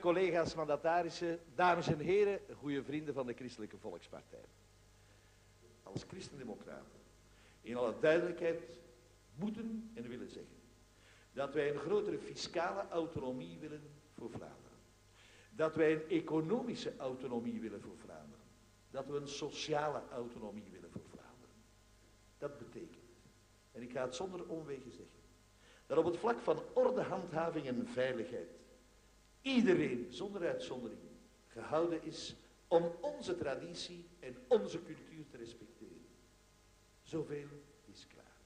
collega's mandatarissen, dames en heren, goede vrienden van de Christelijke Volkspartij. Als christendemocraten in alle duidelijkheid moeten en willen zeggen dat wij een grotere fiscale autonomie willen voor Vlaanderen. Dat wij een economische autonomie willen voor Vlaanderen. Dat we een sociale autonomie willen voor Vlaanderen. Dat betekent, en ik ga het zonder omwegen zeggen, dat op het vlak van ordehandhaving en veiligheid iedereen, zonder uitzondering, gehouden is om onze traditie en onze cultuur te respecteren. Zoveel is klaar.